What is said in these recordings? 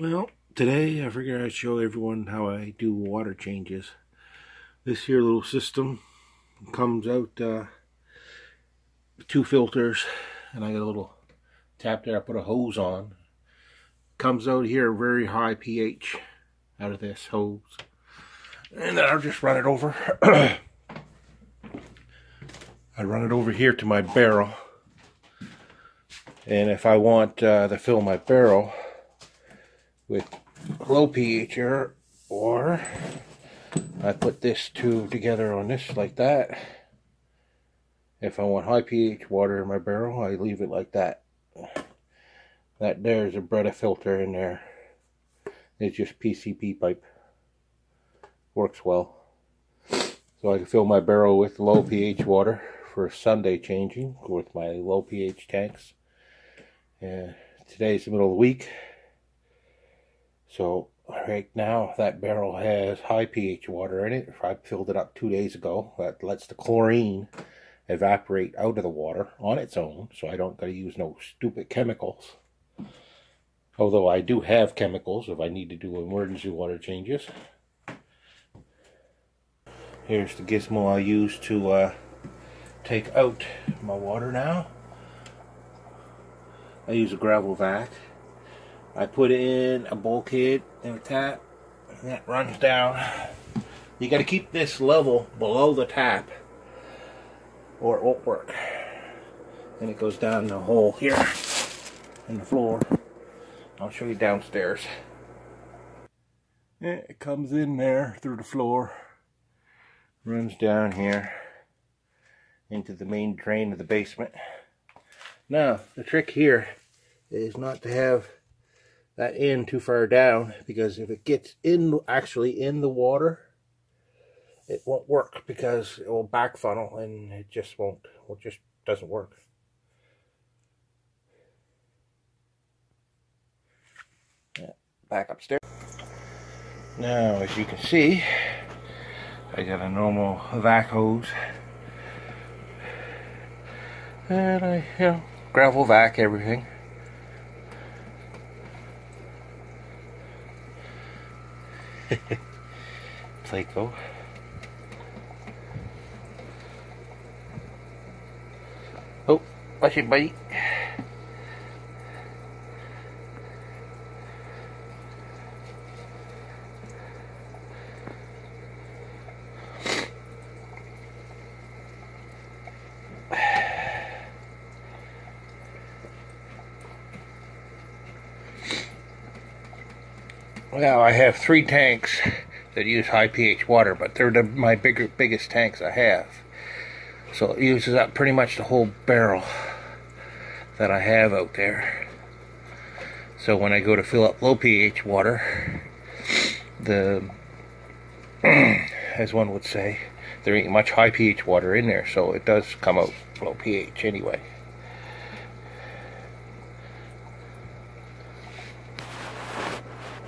Well, today I figured I'd show everyone how I do water changes. This here little system comes out uh, two filters and I got a little tap there I put a hose on. Comes out here very high pH out of this hose. And then I'll just run it over. I run it over here to my barrel. And if I want uh, to fill my barrel, with low pH air or I put this two together on this like that. If I want high pH water in my barrel, I leave it like that. That there's a Brita filter in there. It's just PVC pipe. Works well. So I can fill my barrel with low pH water for Sunday changing with my low pH tanks. And today's the middle of the week. So right now that barrel has high pH water in it. I filled it up two days ago. That lets the chlorine evaporate out of the water on its own. So I don't got to use no stupid chemicals. Although I do have chemicals if I need to do emergency water changes. Here's the gizmo I use to uh, take out my water now. I use a gravel vac. I put in a bulkhead and a tap, and that runs down. You got to keep this level below the tap, or it won't work. And it goes down the hole here in the floor. I'll show you downstairs. It comes in there through the floor, runs down here into the main drain of the basement. Now, the trick here is not to have that in too far down because if it gets in actually in the water it won't work because it will back funnel and it just won't it just doesn't work. Yeah, back upstairs. Now as you can see I got a normal vac hose. And I you know gravel vac everything Pleco. Oh, watch it, buddy. Well, I have three tanks that use high pH water, but they're the, my bigger, biggest tanks I have. So it uses up pretty much the whole barrel that I have out there. So when I go to fill up low pH water, the, as one would say, there ain't much high pH water in there, so it does come out low pH anyway.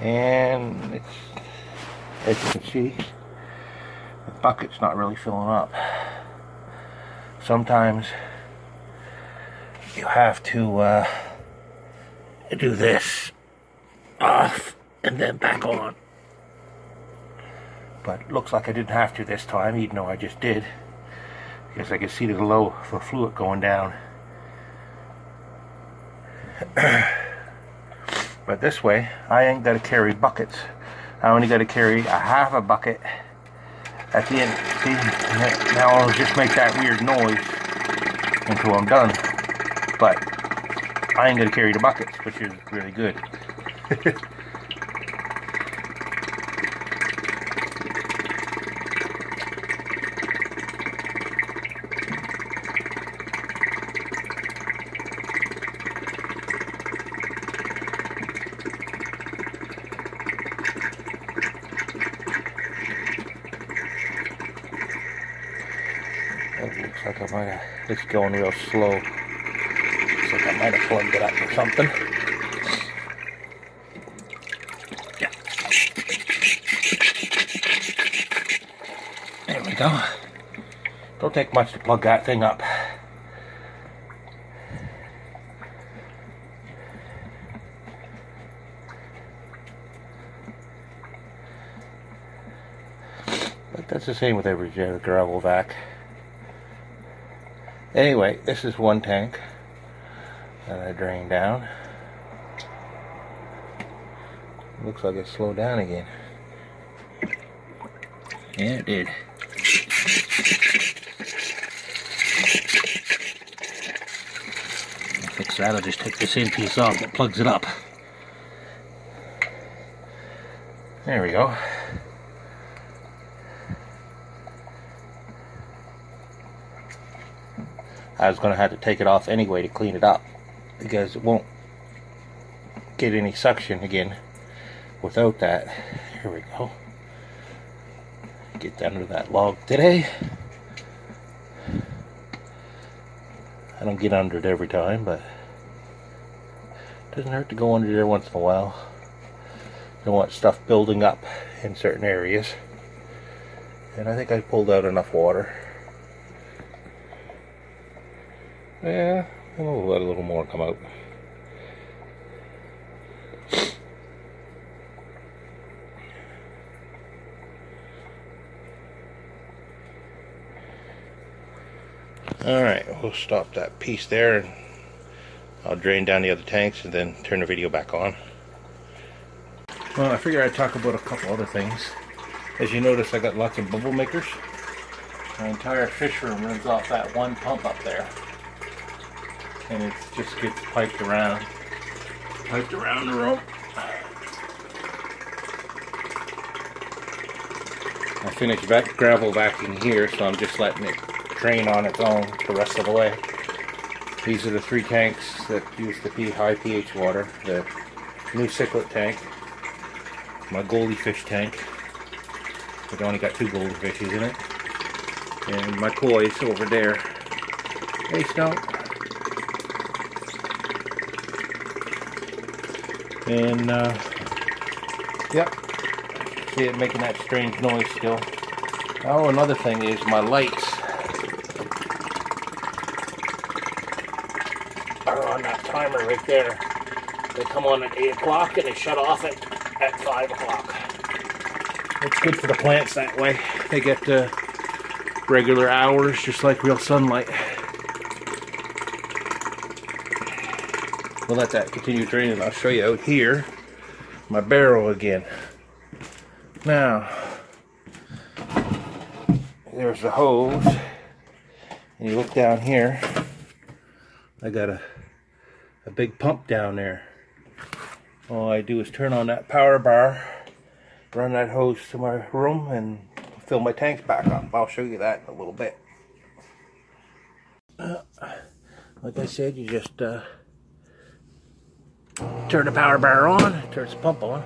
And it's as you can see the bucket's not really filling up. Sometimes you have to uh, do this off and then back on. But looks like I didn't have to this time even though I just did. Because I can see the low for fluid going down But this way, I ain't got to carry buckets. I only got to carry a half a bucket at the end. See, now I'll just make that weird noise until I'm done. But I ain't going to carry the buckets, which is really good. like I might have, it's going real slow. Looks like I might have plugged it up or something. There we go. Don't take much to plug that thing up. But that's the same with every gravel vac. Anyway, this is one tank that I drained down. Looks like it slowed down again. Yeah, it did. Fix that, I'll just take this in piece off that plugs it up. There we go. I was going to have to take it off anyway to clean it up because it won't get any suction again without that. Here we go. Get under that log today. I don't get under it every time, but it doesn't hurt to go under there once in a while. Don't want stuff building up in certain areas. And I think I pulled out enough water. Yeah, we'll let a little more come out. Alright, we'll stop that piece there and I'll drain down the other tanks and then turn the video back on. Well, I figure I'd talk about a couple other things. As you notice, I got lots of bubble makers. My entire fish room runs off that one pump up there and it just gets piped around, piped around the room. I finished vac gravel vacuuming here, so I'm just letting it drain on its own the rest of the way. These are the three tanks that use the high pH water. The new cichlid tank, my goldfish tank. I've only got two goldfishes in it. And my koi's over there. Hey, Snow. And, uh, yep. See it making that strange noise still. Oh, another thing is my lights are on that timer right there. They come on at 8 o'clock and they shut off at, at 5 o'clock. It's good for the plants that way. They get uh, regular hours just like real sunlight. We'll let that continue draining. I'll show you out here my barrel again. Now, there's the hose. And you look down here, I got a, a big pump down there. All I do is turn on that power bar, run that hose to my room, and fill my tanks back up. I'll show you that in a little bit. Uh, like I said, you just uh, turn the power bar on, turns the pump on.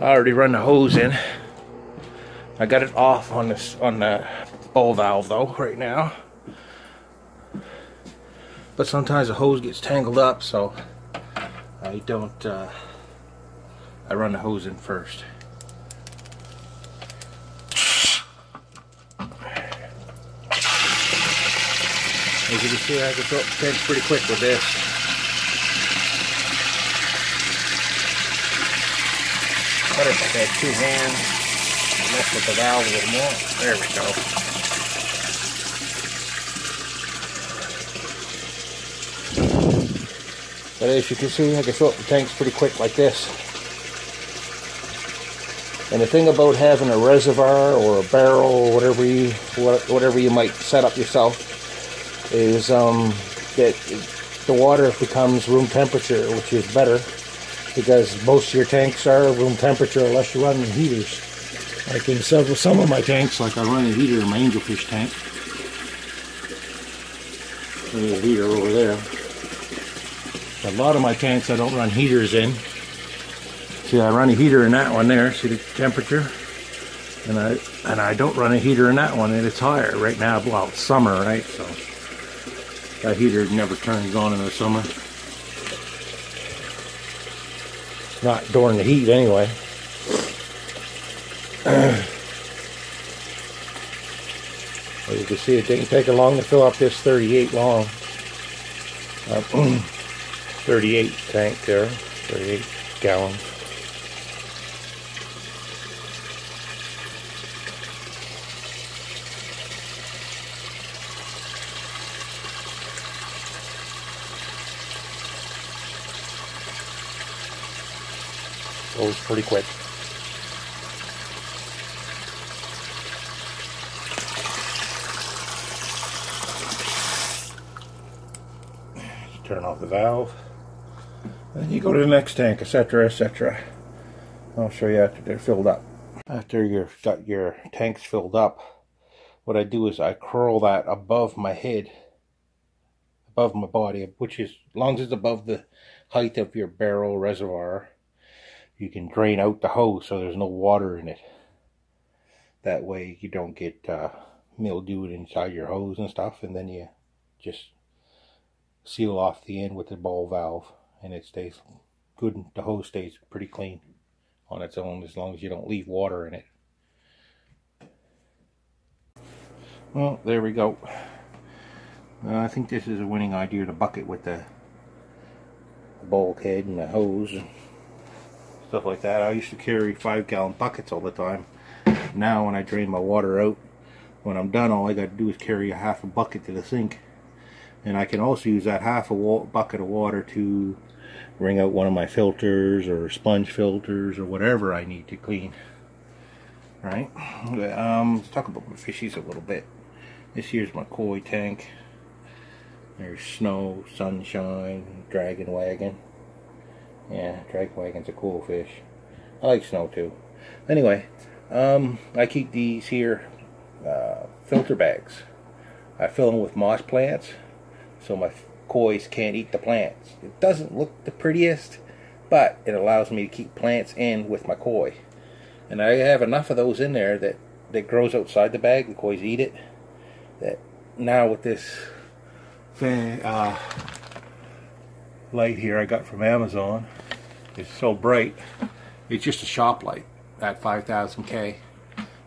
I already run the hose in. I got it off on this on the ball valve though right now. But sometimes the hose gets tangled up, so I don't. Uh, I run the hose in first. As you can see, I can fill the pretty quick with this. Better if I had two hands mess with the valve a little more. There we go. But as you can see, I can fill up the tanks pretty quick like this. And the thing about having a reservoir or a barrel or whatever you whatever you might set up yourself is um, that the water becomes room temperature, which is better because most of your tanks are room temperature unless you run running heaters. Like in several, some of my tanks, like I run a heater in my angelfish tank. There's a heater over there. A lot of my tanks I don't run heaters in. See, I run a heater in that one there. See the temperature? And I and I don't run a heater in that one, and it's higher right now. Well, it's summer, right? So that heater never turns on in the summer. Not during the heat anyway. As you can see, it didn't take long to fill up this 38 long. Uh, 38 tank there, 38 gallons. Pretty quick. Turn off the valve. Then you go to the next tank, etc., etc. I'll show you after they're filled up. After you've got your tanks filled up, what I do is I curl that above my head, above my body, which is, as long as it's above the height of your barrel reservoir, you can drain out the hose so there's no water in it. That way you don't get uh, mildew inside your hose and stuff, and then you just seal off the end with the ball valve and it stays good the hose stays pretty clean on its own as long as you don't leave water in it. Well there we go. Uh, I think this is a winning idea the bucket with the bulkhead and the hose stuff like that I used to carry five gallon buckets all the time now when I drain my water out when I'm done all I got to do is carry a half a bucket to the sink and I can also use that half a bucket of water to wring out one of my filters or sponge filters or whatever I need to clean. Right? Um, let's talk about my fishies a little bit. This here's my koi tank. There's snow, sunshine, dragon wagon. Yeah, dragon wagon's a cool fish. I like snow too. Anyway, um, I keep these here uh, filter bags. I fill them with moss plants so my koi's can't eat the plants. It doesn't look the prettiest, but it allows me to keep plants in with my koi. And I have enough of those in there that, that grows outside the bag, the koi's eat it, that now with this fan, uh, light here I got from Amazon, it's so bright, it's just a shop light at 5000K,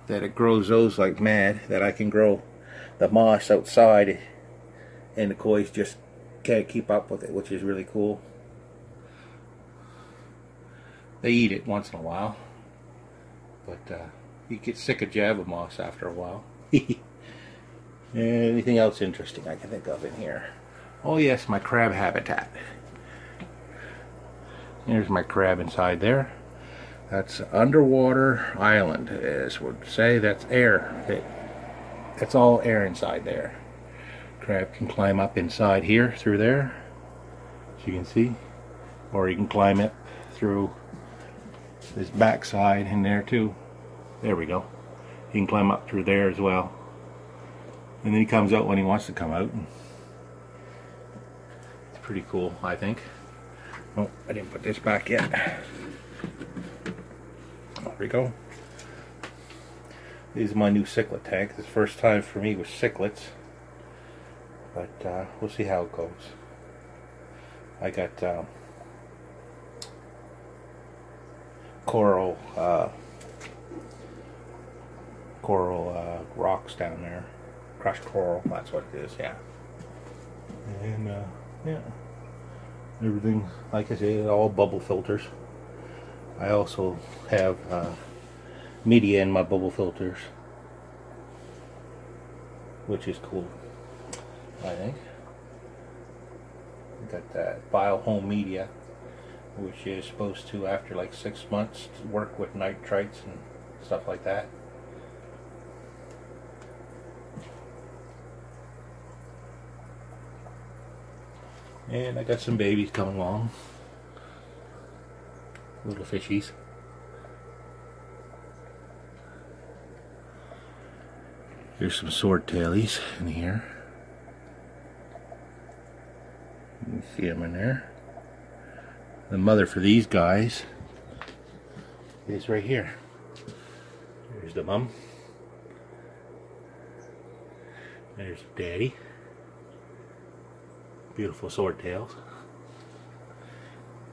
that it grows those like mad, that I can grow the moss outside and the koi's just can't keep up with it, which is really cool. They eat it once in a while, but uh, you get sick of Java moss after a while. Anything else interesting I can think of in here? Oh yes, my crab habitat. Here's my crab inside there. That's underwater island, as would say. That's air. It, all air inside there. Crab can climb up inside here through there, as you can see, or you can climb it through this backside in there too. There we go. He can climb up through there as well. And then he comes out when he wants to come out. It's pretty cool, I think. Oh, I didn't put this back yet. There we go. These are my new cichlid tank. This first time for me with cichlids but uh, we'll see how it goes. I got um, coral uh, coral uh, rocks down there, crushed coral. That's what it is. Yeah, and uh, yeah, everything like I say, all bubble filters. I also have uh, media in my bubble filters, which is cool. I think. Got that Bio-Home Media, which is supposed to, after like six months, work with nitrites and stuff like that. And I got some babies coming along. Little fishies. Here's some sword tailies in here. You can see them in there. The mother for these guys is right here. There's the mom. There's daddy. Beautiful swordtails.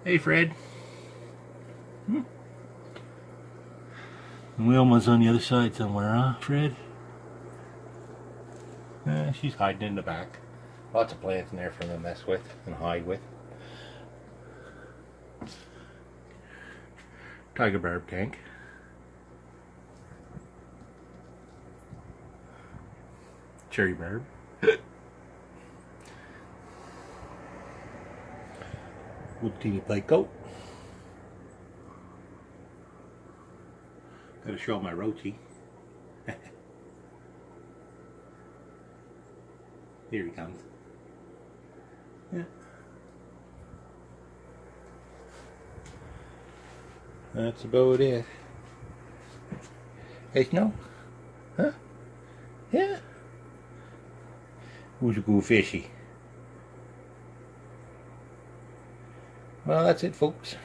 Hey Fred. Hmm. Wilma's on the other side somewhere, huh, Fred? Eh, she's hiding in the back. Lots of plants in there for them to mess with and hide with. Tiger barb tank. Cherry barb. Pike goat. Gotta show my roachy. Here he comes. Yeah. That's about it. Hey, Snow? Huh? Yeah. Who's a good fishy? Well, that's it, folks.